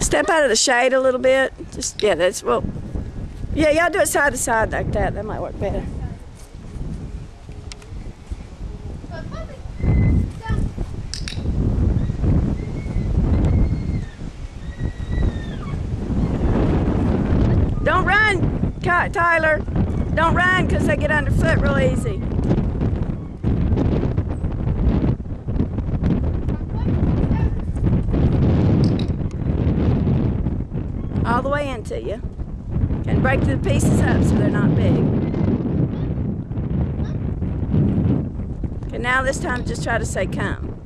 Step out of the shade a little bit. Just yeah, that's well. Yeah, y'all do it side to side like that. That might work better. Don't run, Tyler. Don't run because they get underfoot real easy. All the way into you. And break the pieces up so they're not big. Okay, now this time just try to say come.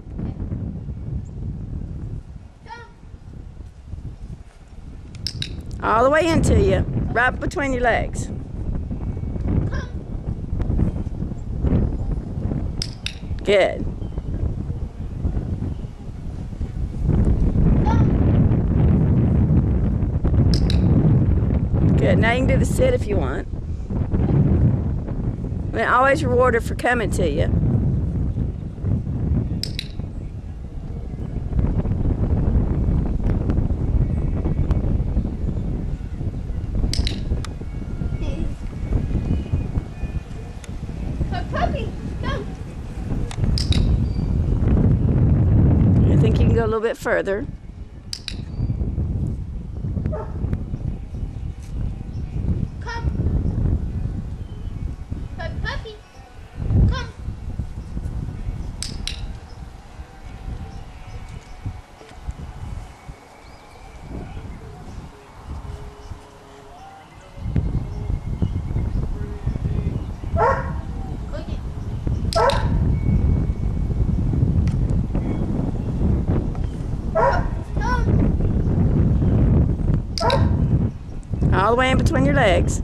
All the way into you. Right between your legs. Good. Good. Now you can do the sit if you want. And always reward her for coming to you. Puppy, come. I think you can go a little bit further. All the way in between your legs.